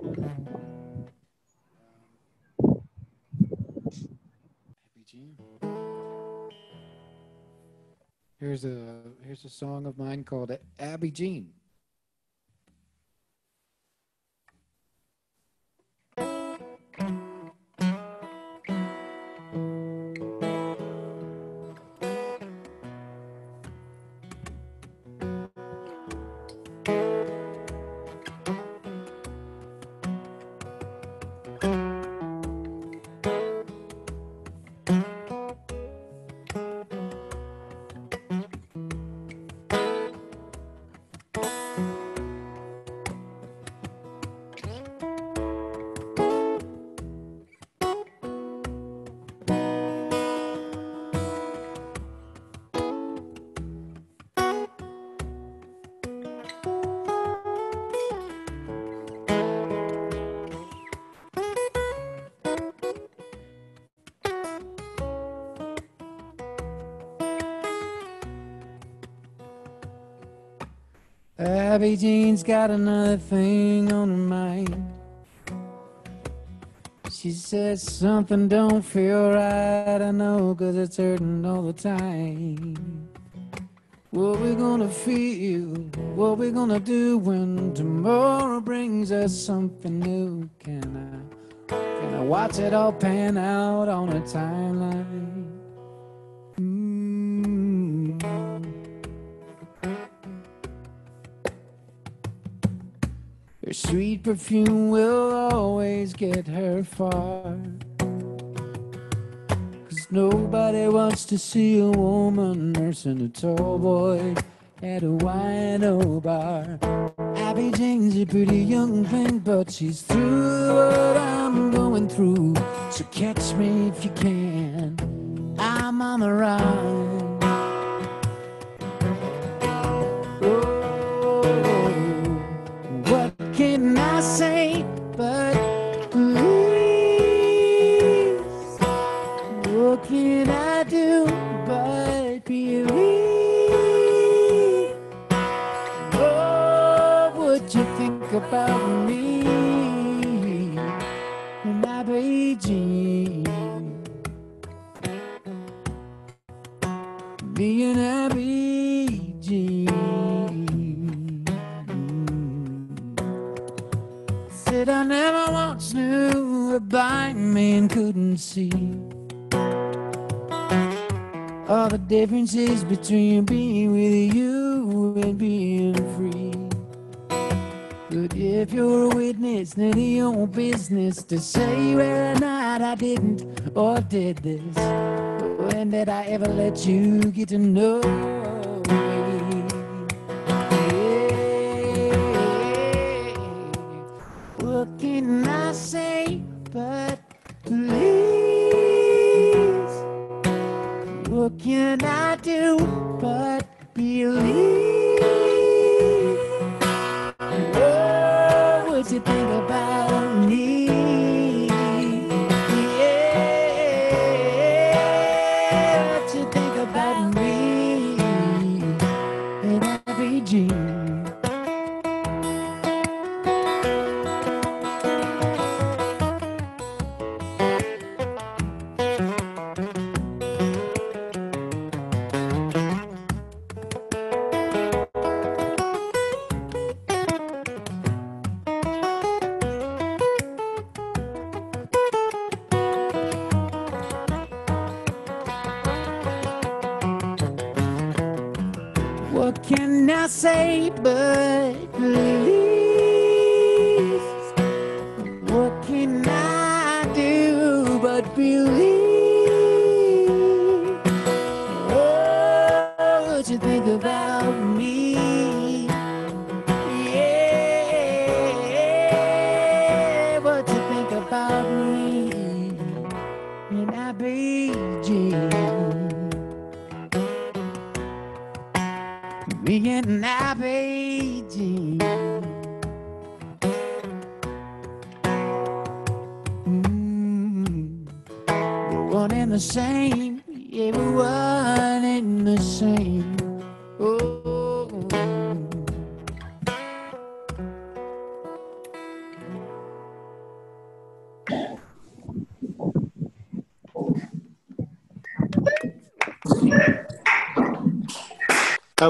Here's a here's a song of mine called Abby Jean. Abby Jean's got another thing on her mind. She says something don't feel right, I know, cause it's hurting all the time. What we gonna feel, what we gonna do when tomorrow brings us something new? Can I, can I watch it all pan out on a timeline? Her sweet perfume will always get her far. Cause Nobody wants to see a woman nursing a tall boy at a wino bar. Abby Jane's a pretty young thing, but she's through what I'm going through. So catch me if you can. I'm on the run. Between being with you and being free. But if you're a witness, then it's your business to say whether or not I didn't or did this. When did I ever let you get to know me? What can I say but please? What can do but believe?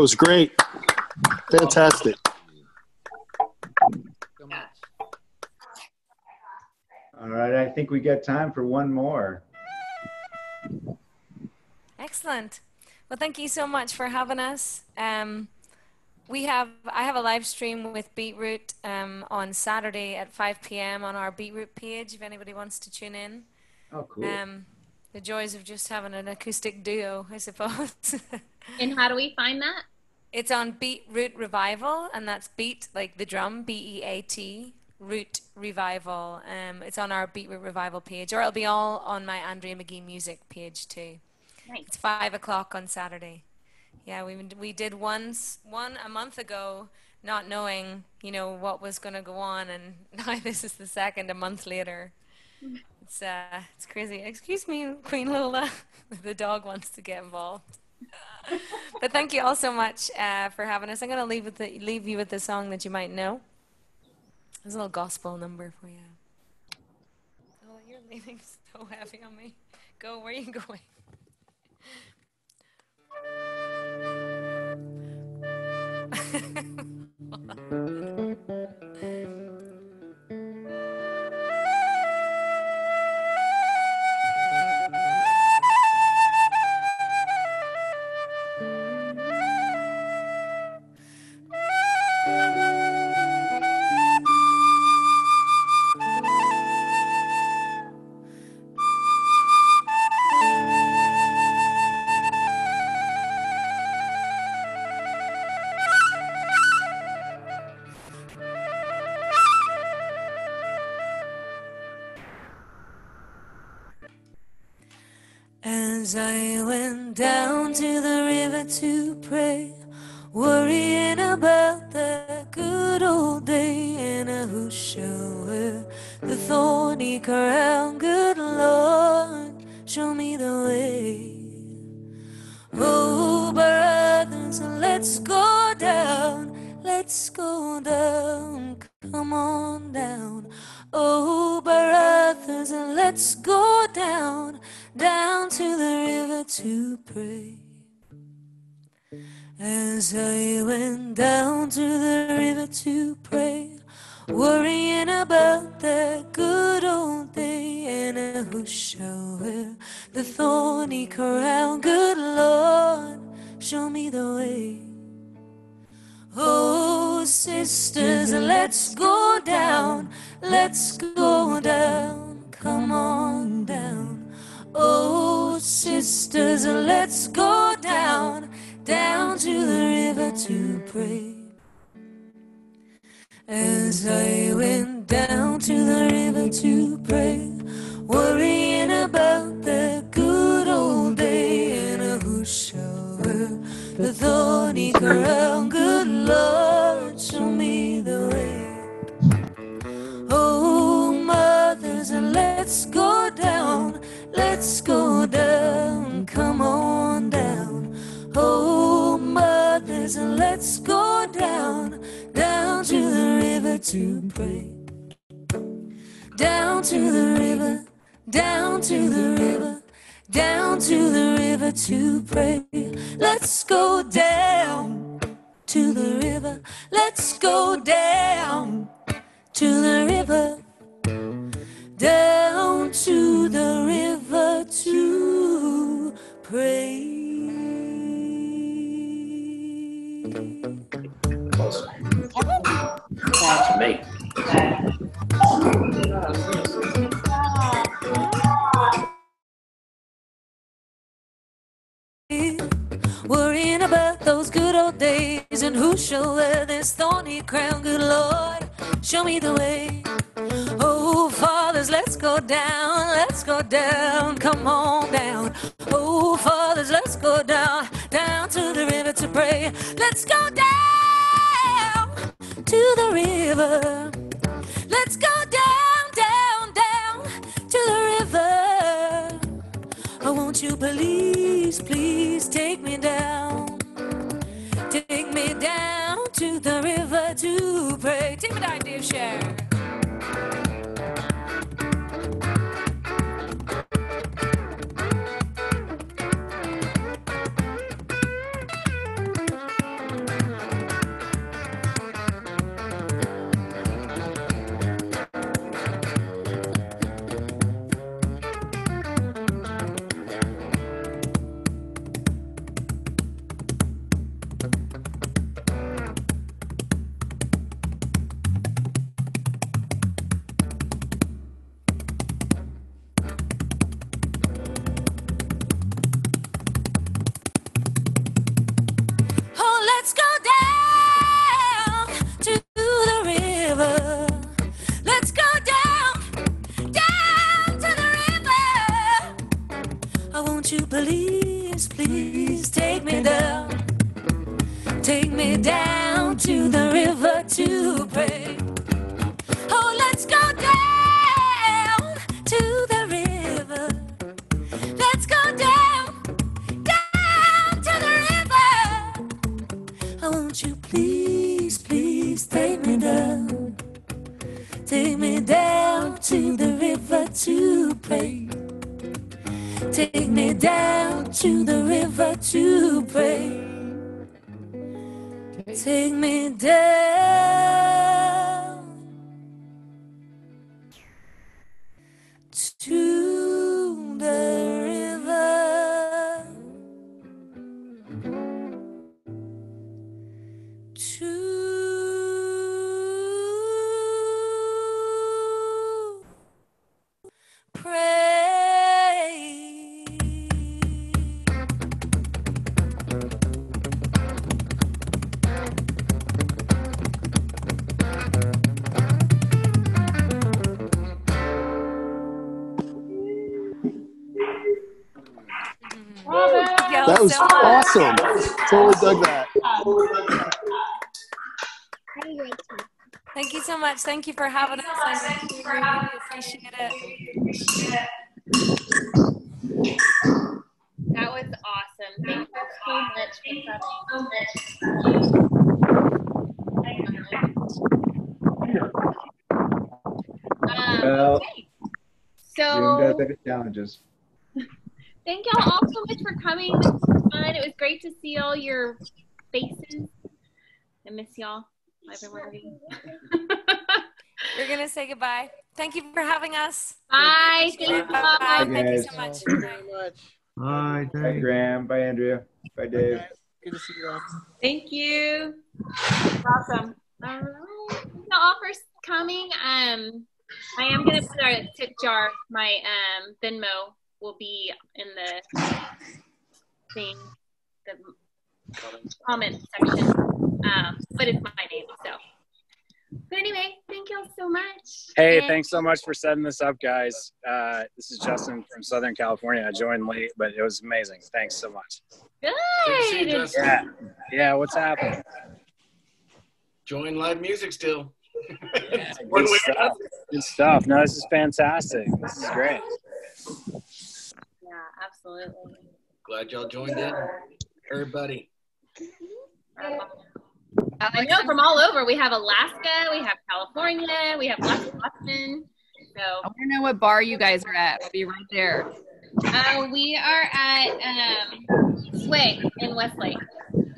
Was great. Fantastic. All right, I think we got time for one more. Excellent. Well, thank you so much for having us. Um, we have I have a live stream with Beatroot um, on Saturday at 5 p.m. on our Beatroot page. If anybody wants to tune in. Oh, cool. Um, the joys of just having an acoustic duo, I suppose. *laughs* And how do we find that? It's on Beatroot Revival, and that's beat like the drum, B E A T, Root Revival. Um, it's on our Beatroot Revival page, or it'll be all on my Andrea Magee music page too. Nice. It's five o'clock on Saturday. Yeah, we we did once one a month ago, not knowing you know what was going to go on, and *laughs* now this is the second a month later. It's uh, it's crazy. Excuse me, Queen Lola. *laughs* the dog wants to get involved but thank you all so much uh, for having us. I'm going to leave with the, leave you with a song that you might know. There's a little gospel number for you. Oh, you're leaning so heavy on me. Go where are you going. *laughs* I went down to the river to pray, worrying about that good old day, and who shall wear the thorny crown? To pray. As I went down to the river to pray, worrying about that good old day, and uh, who shall wear the thorny crown? Good Lord, show me the way. Oh, sisters, let's go down, let's go down, come on down. Oh, sisters, let's go down, down to the river to pray. As I went down to the river to pray, worrying about the good old day, and who shall wear the thorny crown? Good let's go down, come on down. Oh, mothers, let's go down, down to the river to pray. Down to the river, down to the river, down to the river to pray. Let's go down to the river, let's go down to the river, down to the river to pray. me. Worrying about those good old days and who shall wear this thorny crown. Good Lord, show me the way. Let's go down, let's go down, come on down. Oh, fathers, let's go down, down to the river to pray. Let's go down to the river. Let's go down, down, down to the river. Oh, won't you please, please take me down? Take me down to the river to pray. Take me down, dear share. Me Thank you so much. Thank you for having us. Appreciate it. That was awesome. Thank you so much for coming. Um, Well, okay. Zoom does So have its challenges. thank y'all all so much for coming. This was fun. It was great to see all your faces. I miss y'all. Everybody. We're gonna say goodbye. Thank you for having us. Bye. Thank you. Bye. Bye, Thank you so much. Bye, Graham. Bye, Andrea. Bye, Dave. Good to see you all. Thank you. Awesome. All right. The offers coming. Um, I am gonna put our tip jar. My um Venmo will be in the thing, the comment section. Um, but it's my name, so. But anyway, thank y'all so much. Hey, And- thanks so much for setting this up, guys. Uh, this is Justin from Southern California. I joined late, but it was amazing. Thanks so much. Good. Yeah, yeah. What's happening? Join live music still. *laughs* Good stuff. Good stuff. No, this is fantastic. This is great. Yeah, absolutely. Glad y'all joined in. Everybody. I know from all over. We have Alaska, we have California, we have Washington. So I want to know what bar you guys are at. I'll be right there. uh, we are at um, Sway in Westlake.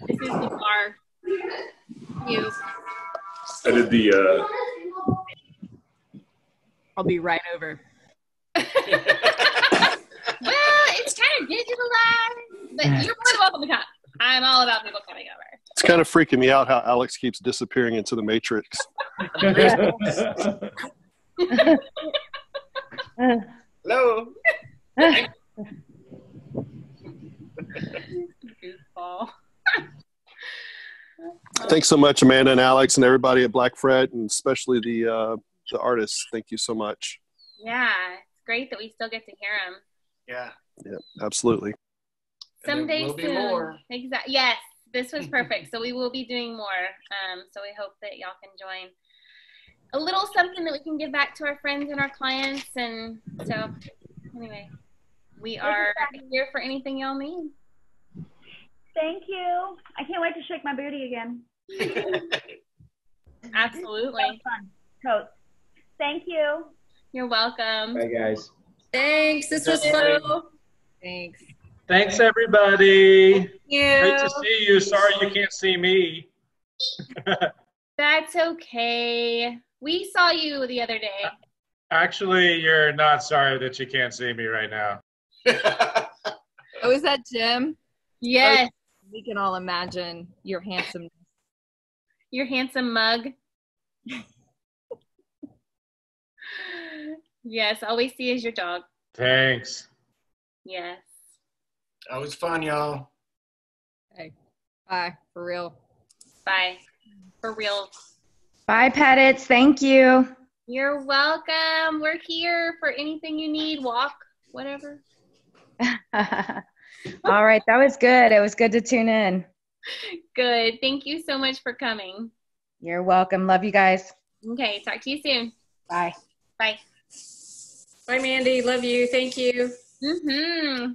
This is the bar. You. I did the uh, I'll be right over. *laughs* Well, it's kind of digitalized, but you're more than welcome to come. I'm all about people coming over. It's kind of freaking me out how Alex keeps disappearing into the matrix. Hello. Goofball. Thanks so much, Amanda and Alex, and everybody at Black Fred, and especially the uh, the artists. Thank you so much. Yeah, it's great that we still get to hear them. Yeah. Yeah, absolutely. Someday will be soon. more. Exactly. Yes, this was *laughs* perfect. so we will be doing more. Um, so we hope that y'all can join. A little something that we can give back to our friends and our clients. And so, anyway, we are here for anything y'all need. Thank you. I can't wait to shake my booty again. *laughs* Absolutely. Fun. Coach. Thank you. You're welcome. Bye, guys. Thanks. This was fun. Thanks. Thanks, everybody. Thank you. Great to see you. Sorry you can't see me. *laughs* That's okay. We saw you the other day. Uh, actually, you're not sorry that you can't see me right now. *laughs* Oh, is that Jim? Yes. We can all imagine your handsome. Your handsome mug. *laughs* yes, all we see is your dog. Thanks. Yes. That was fun, y'all. Hey, bye for real. Bye. For real. Bye, Pettitts. Thank you. You're welcome. We're here for anything you need. Walk, whatever. *laughs* All right, that was good. It was good to tune in. Good. Thank you so much for coming. You're welcome. Love you guys. Okay, talk to you soon. Bye. Bye. Bye, Mandy. Love you. Thank you. Mm-hmm.